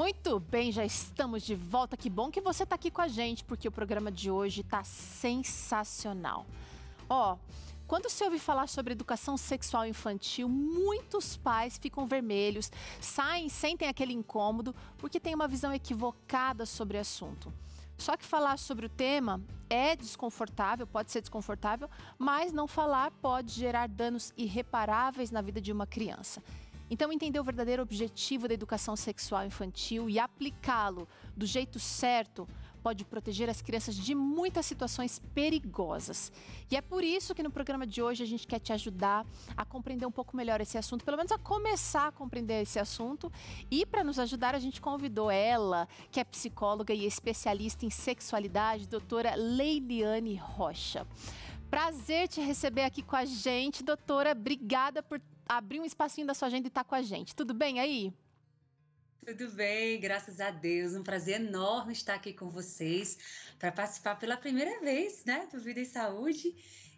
Muito bem, já estamos de volta. Que bom que você está aqui com a gente, porque o programa de hoje está sensacional. Ó, quando se ouve falar sobre educação sexual infantil, muitos pais ficam vermelhos, saem, sentem aquele incômodo, porque tem uma visão equivocada sobre o assunto. Só que falar sobre o tema é desconfortável, pode ser desconfortável, mas não falar pode gerar danos irreparáveis na vida de uma criança. Então, entender o verdadeiro objetivo da educação sexual infantil e aplicá-lo do jeito certo pode proteger as crianças de muitas situações perigosas. E é por isso que no programa de hoje a gente quer te ajudar a compreender um pouco melhor esse assunto, pelo menos a começar a compreender esse assunto. E para nos ajudar, a gente convidou ela, que é psicóloga e especialista em sexualidade, doutora Leiliane Rocha. Prazer te receber aqui com a gente, doutora. Obrigada por abrir um espacinho da sua agenda e tá com a gente. Tudo bem aí? Tudo bem, graças a Deus. Um prazer enorme estar aqui com vocês para participar pela primeira vez, né, do Vida e Saúde.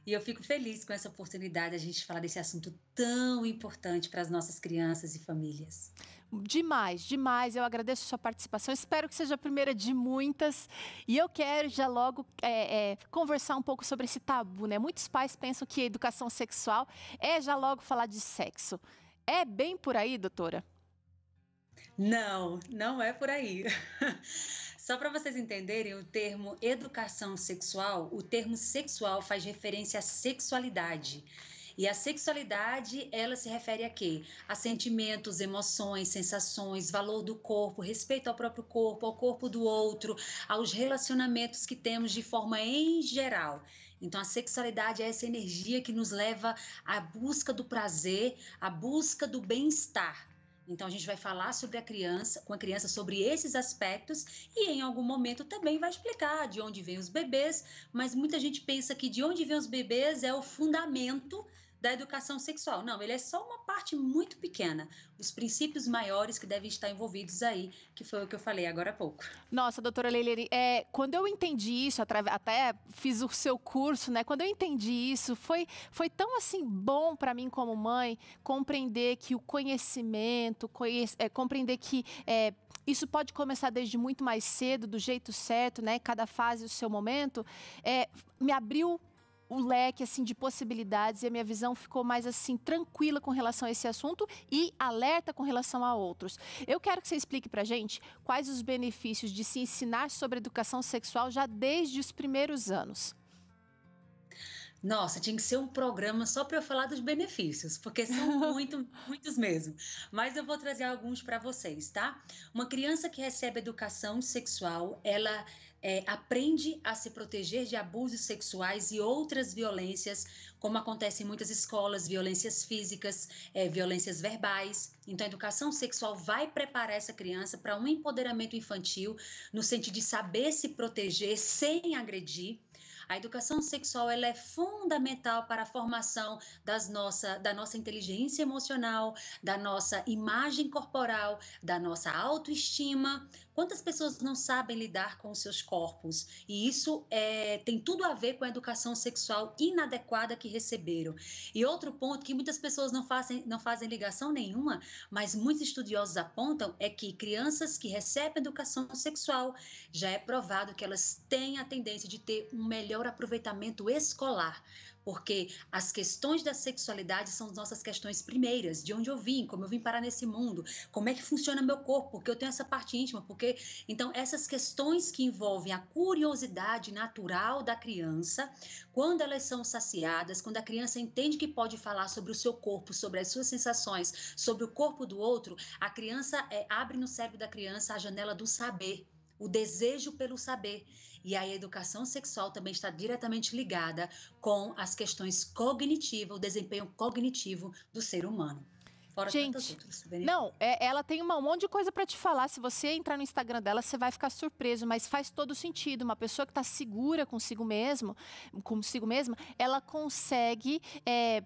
E eu fico feliz com essa oportunidade de a gente falar desse assunto tão importante para as nossas crianças e famílias. Demais, demais. Eu agradeço a sua participação. Espero que seja a primeira de muitas. E eu quero já logo é, é, conversar um pouco sobre esse tabu, né? Muitos pais pensam que educação sexual é já logo falar de sexo. É bem por aí, doutora? Não, não é por aí. Só para vocês entenderem, o termo educação sexual, o termo sexual faz referência à sexualidade. E a sexualidade, ela se refere a quê? A sentimentos, emoções, sensações, valor do corpo, respeito ao próprio corpo, ao corpo do outro, aos relacionamentos que temos de forma em geral. Então, a sexualidade é essa energia que nos leva à busca do prazer, à busca do bem-estar. Então a gente vai falar sobre a criança, com a criança sobre esses aspectos e em algum momento também vai explicar de onde vêm os bebês, mas muita gente pensa que de onde vêm os bebês é o fundamento da educação sexual. Não, ele é só uma parte muito pequena. Os princípios maiores que devem estar envolvidos aí, que foi o que eu falei agora há pouco. Nossa, doutora Leilene, é, quando eu entendi isso, até fiz o seu curso, né? Quando eu entendi isso, foi, foi tão assim bom para mim como mãe compreender que o conhecimento, conhece, é, compreender que é, isso pode começar desde muito mais cedo, do jeito certo, né? Cada fase o seu momento, é, me abriu o leque assim de possibilidades e a minha visão ficou mais assim tranquila com relação a esse assunto e alerta com relação a outros. Eu quero que você explique para gente quais os benefícios de se ensinar sobre educação sexual já desde os primeiros anos. Nossa, tinha que ser um programa só para eu falar dos benefícios, porque são muito, muitos mesmo. Mas eu vou trazer alguns para vocês, tá? Uma criança que recebe educação sexual, ela é, aprende a se proteger de abusos sexuais e outras violências, como acontece em muitas escolas, violências físicas, é, violências verbais. Então, a educação sexual vai preparar essa criança para um empoderamento infantil, no sentido de saber se proteger sem agredir a educação sexual ela é fundamental para a formação das nossa, da nossa inteligência emocional, da nossa imagem corporal, da nossa autoestima. Quantas pessoas não sabem lidar com os seus corpos? E isso é, tem tudo a ver com a educação sexual inadequada que receberam. E outro ponto que muitas pessoas não fazem, não fazem ligação nenhuma, mas muitos estudiosos apontam é que crianças que recebem educação sexual já é provado que elas têm a tendência de ter um melhor maior aproveitamento escolar, porque as questões da sexualidade são as nossas questões primeiras, de onde eu vim, como eu vim parar nesse mundo, como é que funciona meu corpo, porque eu tenho essa parte íntima, porque então essas questões que envolvem a curiosidade natural da criança, quando elas são saciadas, quando a criança entende que pode falar sobre o seu corpo, sobre as suas sensações, sobre o corpo do outro, a criança é, abre no cérebro da criança a janela do saber o desejo pelo saber. E a educação sexual também está diretamente ligada com as questões cognitivas, o desempenho cognitivo do ser humano. Fora Gente, não, é, ela tem uma, um monte de coisa para te falar. Se você entrar no Instagram dela, você vai ficar surpreso, mas faz todo sentido. Uma pessoa que está segura consigo mesmo, consigo mesma, ela consegue é,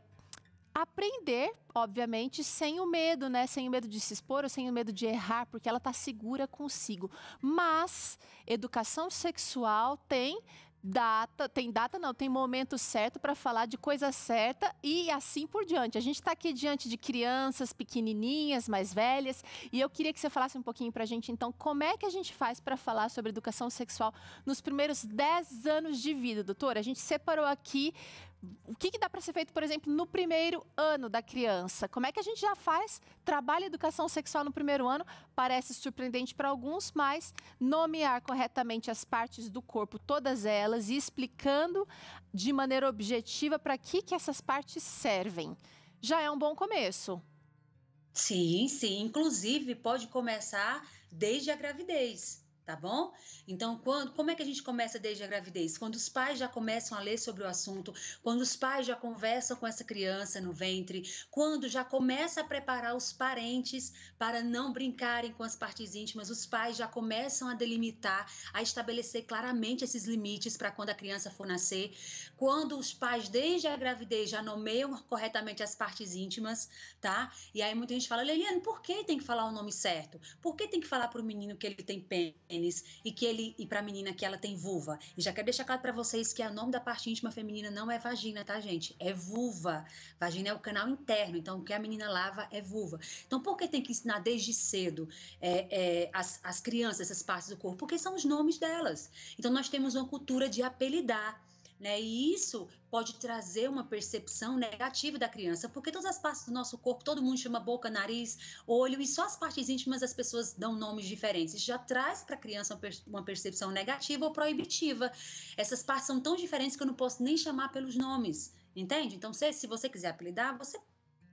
aprender, obviamente, sem o medo, né? Sem o medo de se expor ou sem o medo de errar, porque ela está segura consigo. Mas educação sexual tem data, tem data não, tem momento certo para falar de coisa certa e assim por diante. A gente está aqui diante de crianças pequenininhas, mais velhas, e eu queria que você falasse um pouquinho para a gente, então, como é que a gente faz para falar sobre educação sexual nos primeiros 10 anos de vida, doutora? A gente separou aqui o que, que dá para ser feito, por exemplo, no primeiro ano da criança? Como é que a gente já faz? Trabalha educação sexual no primeiro ano, parece surpreendente para alguns, mas nomear corretamente as partes do corpo, todas elas, e explicando de maneira objetiva para que, que essas partes servem. Já é um bom começo. Sim, sim. Inclusive, pode começar desde a gravidez tá bom? Então, quando, como é que a gente começa desde a gravidez? Quando os pais já começam a ler sobre o assunto, quando os pais já conversam com essa criança no ventre, quando já começa a preparar os parentes para não brincarem com as partes íntimas, os pais já começam a delimitar, a estabelecer claramente esses limites para quando a criança for nascer, quando os pais desde a gravidez já nomeiam corretamente as partes íntimas, tá? E aí muita gente fala, Leliane, por que tem que falar o nome certo? Por que tem que falar para o menino que ele tem pênis? Pênis e que ele e para a menina que ela tem vulva. E já quero deixar claro para vocês que o nome da parte íntima feminina não é vagina, tá, gente? É vulva. Vagina é o canal interno, então o que a menina lava é vulva. Então por que tem que ensinar desde cedo é, é, as, as crianças essas partes do corpo? Porque são os nomes delas. Então nós temos uma cultura de apelidar. Né? E isso pode trazer uma percepção negativa da criança, porque todas as partes do nosso corpo, todo mundo chama boca, nariz, olho, e só as partes íntimas as pessoas dão nomes diferentes. Isso já traz para a criança uma percepção negativa ou proibitiva. Essas partes são tão diferentes que eu não posso nem chamar pelos nomes, entende? Então, se, se você quiser apelidar, você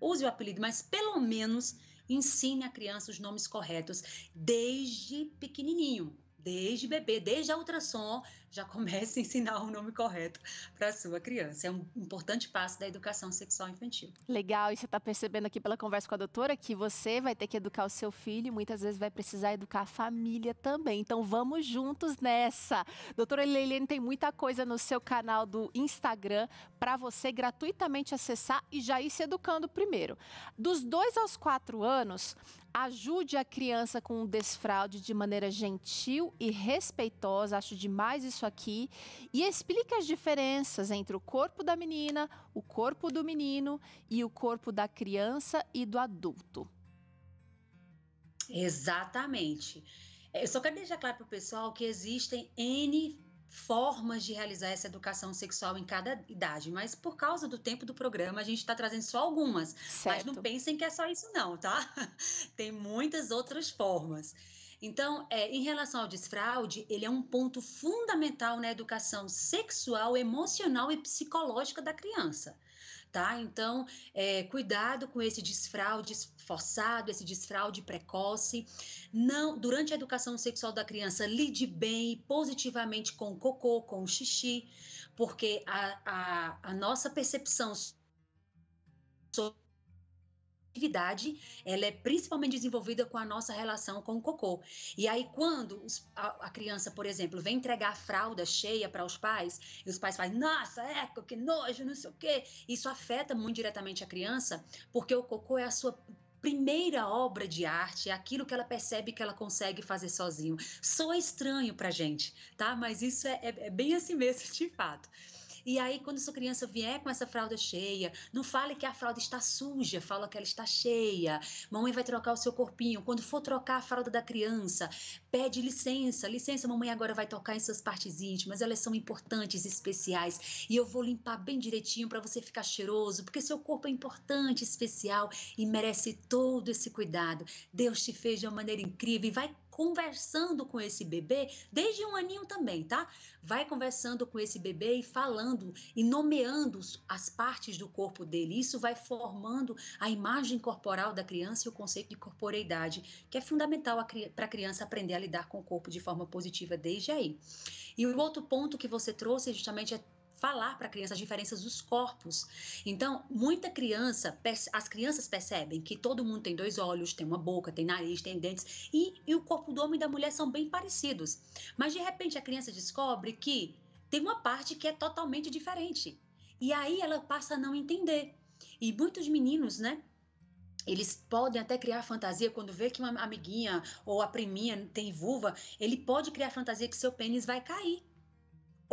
use o apelido, mas pelo menos ensine a criança os nomes corretos desde pequenininho desde bebê, desde a ultrassom, já comece a ensinar o nome correto para sua criança. É um importante passo da educação sexual infantil. Legal, e você está percebendo aqui pela conversa com a doutora que você vai ter que educar o seu filho e muitas vezes vai precisar educar a família também. Então vamos juntos nessa. Doutora Leilene tem muita coisa no seu canal do Instagram para você gratuitamente acessar e já ir se educando primeiro. Dos dois aos quatro anos, ajude a criança com o desfraude de maneira gentil e respeitosa. Acho demais isso aqui. E explique as diferenças entre o corpo da menina, o corpo do menino e o corpo da criança e do adulto. Exatamente. Eu só quero deixar claro para o pessoal que existem N formas de realizar essa educação sexual em cada idade, mas por causa do tempo do programa, a gente está trazendo só algumas. Certo. Mas não pensem que é só isso, não, tá? Tem muitas outras formas. Então, é, em relação ao desfraude, ele é um ponto fundamental na educação sexual, emocional e psicológica da criança tá? Então, é, cuidado com esse desfraude forçado, esse desfraude precoce. Não, durante a educação sexual da criança, lide bem positivamente com o cocô, com o xixi, porque a, a, a nossa percepção sobre atividade, ela é principalmente desenvolvida com a nossa relação com o cocô. E aí, quando os, a, a, criança, por exemplo, vem entregar a fralda cheia para os pais, e os pais fazem, nossa, eco, que nojo, não sei o quê, isso afeta muito diretamente a criança, porque o cocô é a sua primeira obra de arte, é aquilo que ela percebe que ela consegue fazer sozinho. Soa estranho para gente, tá? Mas isso é, é, é bem assim mesmo, de fato. E aí, quando sua criança vier com essa fralda cheia, não fale que a fralda está suja, fala que ela está cheia. Mamãe vai trocar o seu corpinho. Quando for trocar a fralda da criança, pede licença. Licença, mamãe agora vai tocar em suas partes íntimas. Elas são importantes, especiais. E eu vou limpar bem direitinho para você ficar cheiroso, porque seu corpo é importante, especial e merece todo esse cuidado. Deus te fez de uma maneira incrível e vai conversando com esse bebê, desde um aninho também, tá? Vai conversando com esse bebê e falando e nomeando as partes do corpo dele. Isso vai formando a imagem corporal da criança e o conceito de corporeidade, que é fundamental para a criança aprender a lidar com o corpo de forma positiva desde aí. E o outro ponto que você trouxe justamente é falar para a criança as diferenças dos corpos. Então, muita criança, as crianças percebem que todo mundo tem dois olhos, tem uma boca, tem nariz, tem dentes, e, e o corpo do homem e da mulher são bem parecidos. Mas de repente a criança descobre que tem uma parte que é totalmente diferente. E aí ela passa a não entender. E muitos meninos, né, eles podem até criar fantasia quando vê que uma amiguinha ou a priminha tem vulva, ele pode criar fantasia que seu pênis vai cair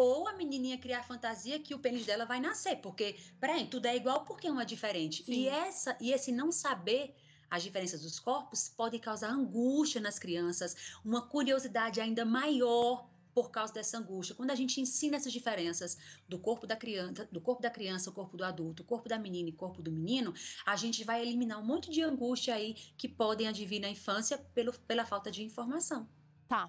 ou a menininha criar a fantasia que o pênis dela vai nascer, porque, peraí, tudo é igual porque uma é diferente. Sim. E essa e esse não saber as diferenças dos corpos pode causar angústia nas crianças, uma curiosidade ainda maior por causa dessa angústia. Quando a gente ensina essas diferenças do corpo da criança, do corpo da criança, o corpo do adulto, o corpo da menina e o corpo do menino, a gente vai eliminar um monte de angústia aí que podem advir na infância pelo, pela falta de informação. Tá.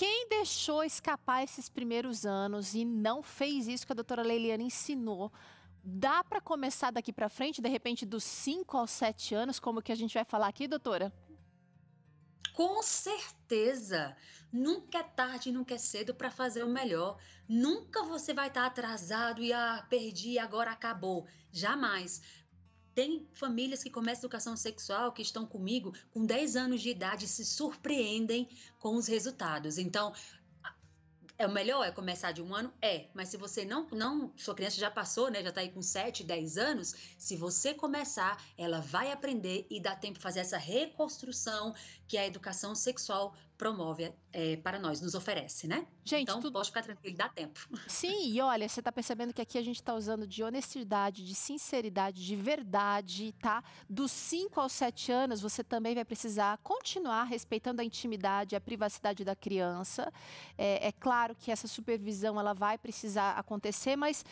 Quem deixou escapar esses primeiros anos e não fez isso que a doutora Leiliane ensinou, dá para começar daqui para frente, de repente dos 5 aos 7 anos, como que a gente vai falar aqui, doutora? Com certeza. Nunca é tarde, nunca é cedo para fazer o melhor. Nunca você vai estar tá atrasado e ah, perdi, agora acabou. Jamais. Tem famílias que começam educação sexual que estão comigo com 10 anos de idade se surpreendem com os resultados. Então, é o melhor é começar de um ano? É. Mas se você não, não, sua criança já passou, né? Já tá aí com 7, 10 anos. Se você começar, ela vai aprender e dá tempo de fazer essa reconstrução que a educação sexual promove é, para nós, nos oferece, né? Gente, então, tudo... pode ficar tranquilo, dá tempo. Sim, e olha, você está percebendo que aqui a gente está usando de honestidade, de sinceridade, de verdade, tá? Dos 5 aos 7 anos, você também vai precisar continuar respeitando a intimidade, a privacidade da criança. É, é claro que essa supervisão ela vai precisar acontecer, mas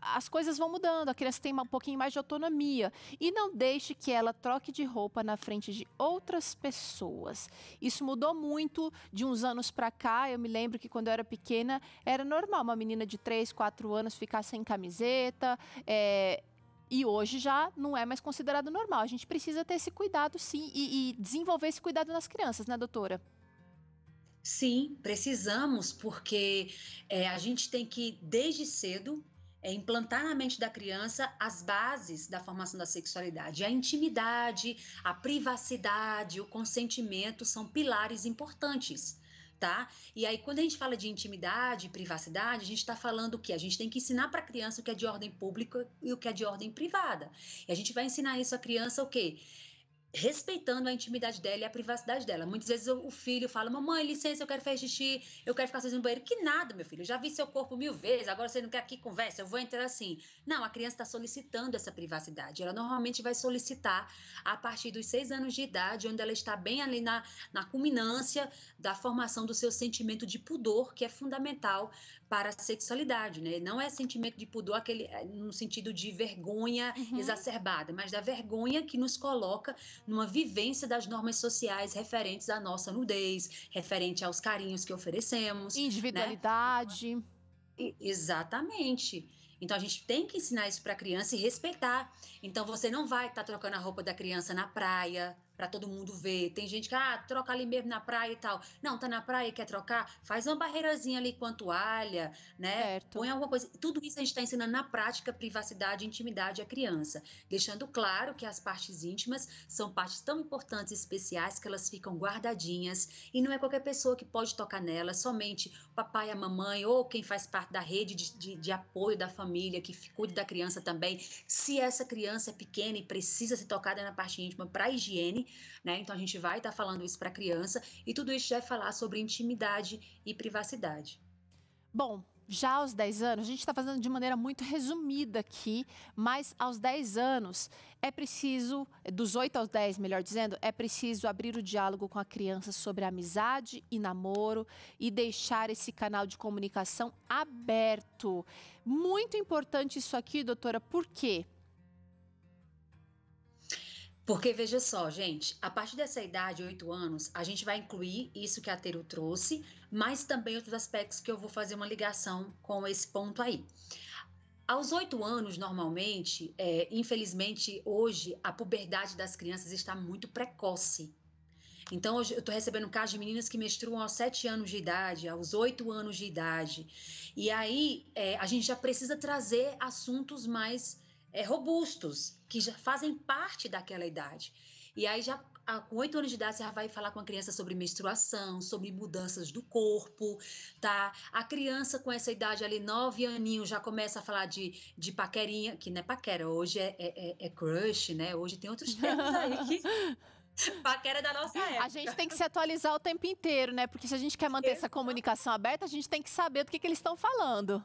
as coisas vão mudando, a criança tem um pouquinho mais de autonomia. E não deixe que ela troque de roupa na frente de outras pessoas. Isso mudou muito de uns anos para cá. Eu me lembro que quando eu era pequena, era normal uma menina de 3, 4 anos ficar sem camiseta. É, e hoje já não é mais considerado normal. A gente precisa ter esse cuidado, sim, e, e desenvolver esse cuidado nas crianças, né, doutora? Sim, precisamos, porque é, a gente tem que, desde cedo, é implantar na mente da criança as bases da formação da sexualidade. A intimidade, a privacidade, o consentimento são pilares importantes. Tá? E aí, quando a gente fala de intimidade privacidade, a gente está falando o que? A gente tem que ensinar para a criança o que é de ordem pública e o que é de ordem privada. E a gente vai ensinar isso à criança o quê? Respeitando a intimidade dela e a privacidade dela. Muitas vezes o filho fala: Mamãe, licença, eu quero fazer xixi, eu quero ficar sozinho no banheiro. Que nada, meu filho, eu já vi seu corpo mil vezes, agora você não quer que conversa, eu vou entrar assim. Não, a criança está solicitando essa privacidade. Ela normalmente vai solicitar a partir dos seis anos de idade, onde ela está bem ali na, na culminância da formação do seu sentimento de pudor, que é fundamental para a sexualidade, né? Não é sentimento de pudor aquele é, no sentido de vergonha uhum. exacerbada, mas da vergonha que nos coloca numa vivência das normas sociais referentes à nossa nudez, referente aos carinhos que oferecemos, né? individualidade. Né? Exatamente. Então a gente tem que ensinar isso para a criança e respeitar. Então você não vai estar tá trocando a roupa da criança na praia, para todo mundo ver. Tem gente que, ah, troca ali mesmo na praia e tal. Não, tá na praia e quer trocar? Faz uma barreirazinha ali com a toalha, né? Certo. Põe alguma coisa. Tudo isso a gente está ensinando na prática privacidade e intimidade à criança. Deixando claro que as partes íntimas são partes tão importantes e especiais que elas ficam guardadinhas e não é qualquer pessoa que pode tocar nelas, somente o papai, a mamãe ou quem faz parte da rede de, de, de apoio da família, que cuide da criança também. Se essa criança é pequena e precisa ser tocada na parte íntima para higiene, né? Então a gente vai estar tá falando isso para a criança e tudo isso já vai falar sobre intimidade e privacidade. Bom, já aos 10 anos, a gente está fazendo de maneira muito resumida aqui, mas aos 10 anos é preciso, dos 8 aos 10, melhor dizendo, é preciso abrir o diálogo com a criança sobre amizade e namoro e deixar esse canal de comunicação aberto. Muito importante isso aqui, doutora, por quê? Porque veja só, gente, a partir dessa idade, 8 anos, a gente vai incluir isso que a Teru trouxe, mas também outros aspectos que eu vou fazer uma ligação com esse ponto aí. Aos oito anos, normalmente, é, infelizmente, hoje, a puberdade das crianças está muito precoce. Então, eu estou recebendo casos de meninas que menstruam aos sete anos de idade, aos oito anos de idade. E aí, é, a gente já precisa trazer assuntos mais é, robustos, que já fazem parte daquela idade. E aí, já com oito anos de idade, você já vai falar com a criança sobre menstruação, sobre mudanças do corpo, tá? A criança com essa idade ali, nove aninhos, já começa a falar de, de paquerinha, que não é paquera, hoje é, é, é, é crush, né? Hoje tem outros termos aí que Paquera da nossa época. A gente tem que se atualizar o tempo inteiro, né? Porque se a gente quer manter essa comunicação aberta, a gente tem que saber do que, que eles estão falando.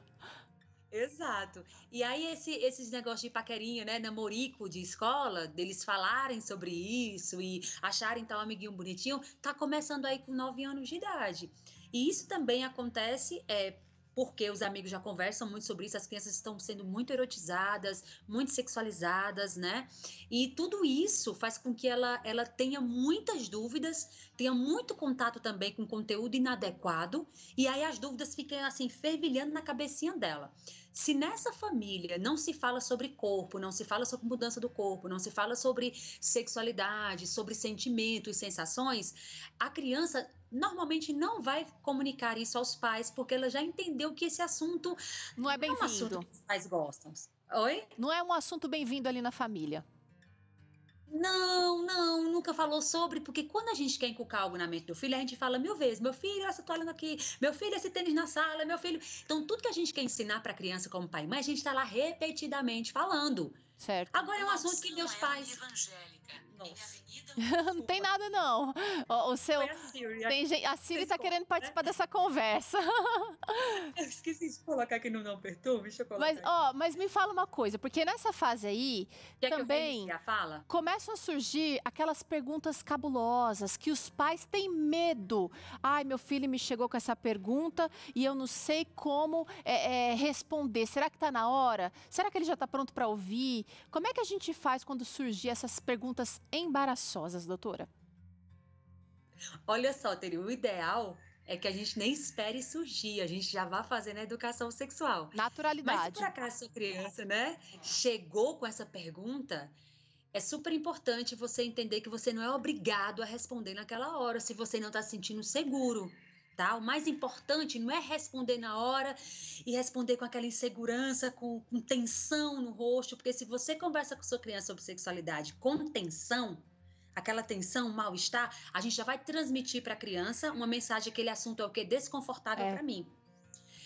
Exato. E aí, esse, esses negócios de paquerinha, né, namorico de escola, deles falarem sobre isso e acharem tal amiguinho bonitinho, tá começando aí com nove anos de idade. E isso também acontece é, porque os amigos já conversam muito sobre isso, as crianças estão sendo muito erotizadas, muito sexualizadas, né? E tudo isso faz com que ela, ela tenha muitas dúvidas, tenha muito contato também com conteúdo inadequado, e aí as dúvidas ficam assim, fervilhando na cabecinha dela. Se nessa família não se fala sobre corpo, não se fala sobre mudança do corpo, não se fala sobre sexualidade, sobre sentimentos e sensações, a criança normalmente não vai comunicar isso aos pais, porque ela já entendeu que esse assunto não é bem-vindo. É um assunto que os pais gostam. Oi? Não é um assunto bem-vindo ali na família. Não, não, nunca falou sobre, porque quando a gente quer inculcar algo na mente do filho, a gente fala mil vezes: meu filho, essa toalha aqui, meu filho, esse tênis na sala, meu filho. Então, tudo que a gente quer ensinar para a criança como pai e mãe, a gente está lá repetidamente falando. Certo. Agora é um assunto que meus pais. Nossa. não tem nada, não. O, o seu. a Siri. Tem gente, a Siri está querendo participar né? dessa conversa. Eu esqueci de colocar aqui no não perturbe. Deixa eu colocar. Mas, ó, mas me fala uma coisa, porque nessa fase aí Quer também começam a surgir aquelas perguntas cabulosas que os pais têm medo. Ai, meu filho me chegou com essa pergunta e eu não sei como é, é, responder. Será que está na hora? Será que ele já está pronto para ouvir? Como é que a gente faz quando surgir essas perguntas embaraçosas? doutora? Olha só, Teri, o ideal é que a gente nem espere surgir, a gente já vá fazendo a educação sexual. Naturalidade. Mas se por acaso sua criança, né, chegou com essa pergunta, é super importante você entender que você não é obrigado a responder naquela hora, se você não está se sentindo seguro. Tá? O mais importante não é responder na hora e responder com aquela insegurança, com, com tensão no rosto, porque se você conversa com sua criança sobre sexualidade com tensão, aquela tensão, mal-estar, a gente já vai transmitir para a criança uma mensagem que aquele assunto é o que? Desconfortável é. para mim.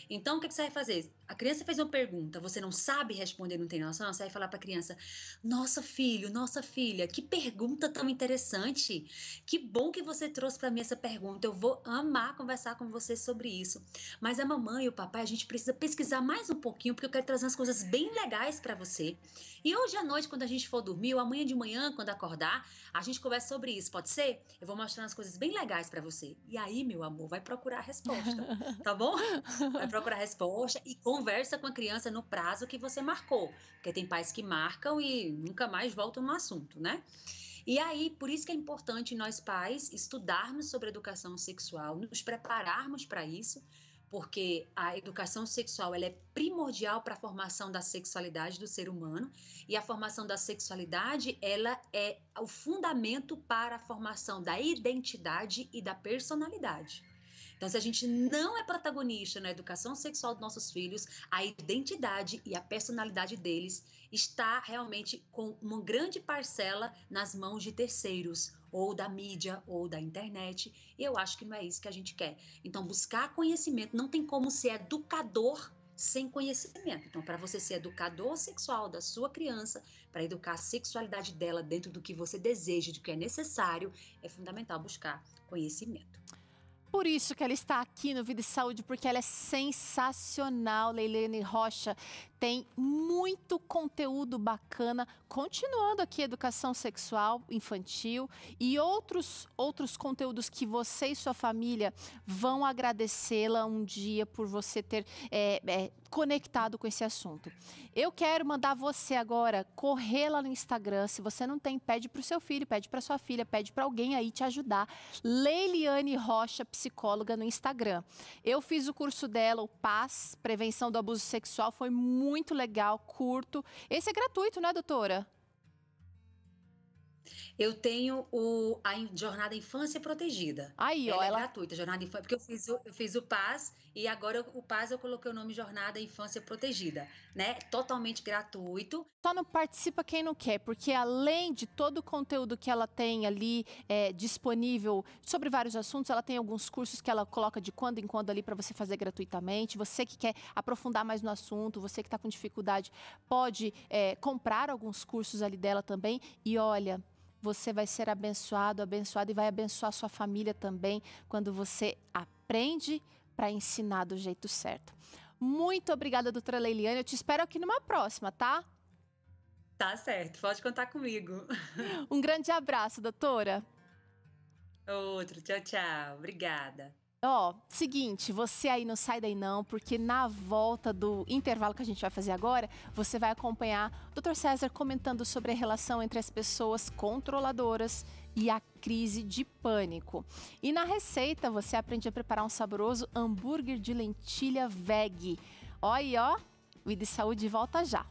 Então, o que, que você vai fazer? A criança fez uma pergunta, você não sabe responder, não tem noção, você vai falar para a criança: Nossa, filho, nossa filha, que pergunta tão interessante. Que bom que você trouxe para mim essa pergunta. Eu vou amar conversar com você sobre isso. Mas a mamãe e o papai, a gente precisa pesquisar mais um pouquinho, porque eu quero trazer umas coisas bem legais para você. E hoje à noite, quando a gente for dormir, ou amanhã de manhã, quando acordar, a gente conversa sobre isso, pode ser? Eu vou mostrar umas coisas bem legais para você. E aí, meu amor, vai procurar a resposta, tá bom? Vai procurar a resposta e com conversa com a criança no prazo que você marcou, porque tem pais que marcam e nunca mais voltam no assunto, né? E aí, por isso que é importante nós pais estudarmos sobre educação sexual, nos prepararmos para isso, porque a educação sexual ela é primordial para a formação da sexualidade do ser humano e a formação da sexualidade ela é o fundamento para a formação da identidade e da personalidade. Então, se a gente não é protagonista na educação sexual dos nossos filhos, a identidade e a personalidade deles está realmente com uma grande parcela nas mãos de terceiros, ou da mídia, ou da internet. E eu acho que não é isso que a gente quer. Então, buscar conhecimento não tem como ser educador sem conhecimento. Então, para você ser educador sexual da sua criança, para educar a sexualidade dela dentro do que você deseja, do que é necessário, é fundamental buscar conhecimento. Por isso que ela está aqui no Vida e Saúde, porque ela é sensacional, Leilene Rocha tem muito conteúdo bacana, continuando aqui educação sexual infantil e outros outros conteúdos que você e sua família vão agradecê-la um dia por você ter é, é, conectado com esse assunto. Eu quero mandar você agora correr lá no Instagram. Se você não tem, pede para o seu filho, pede para sua filha, pede para alguém aí te ajudar. Leiliane Rocha, psicóloga no Instagram. Eu fiz o curso dela, o PAS, Prevenção do Abuso Sexual, foi muito legal, curto. Esse é gratuito, né, doutora? Eu tenho o, a Jornada Infância Protegida. Aí, ela ó. É ela gratuita, Jornada Infância, porque eu fiz, o, eu fiz o PAS e agora eu, o PAS eu coloquei o nome Jornada Infância Protegida, né? Totalmente gratuito. Só não participa quem não quer, porque além de todo o conteúdo que ela tem ali é, disponível sobre vários assuntos, ela tem alguns cursos que ela coloca de quando em quando ali para você fazer gratuitamente. Você que quer aprofundar mais no assunto, você que está com dificuldade, pode é, comprar alguns cursos ali dela também. E olha, você vai ser abençoado, abençoado e vai abençoar sua família também quando você aprende para ensinar do jeito certo. Muito obrigada, doutora Leiliane. Eu te espero aqui numa próxima, tá? Tá certo, pode contar comigo. Um grande abraço, doutora. Outro, tchau, tchau. Obrigada. Ó, seguinte, você aí não sai daí não, porque na volta do intervalo que a gente vai fazer agora, você vai acompanhar o Dr. César comentando sobre a relação entre as pessoas controladoras e a crise de pânico. E na receita você aprende a preparar um saboroso hambúrguer de lentilha veg. Ó aí, ó, o ID Saúde volta já.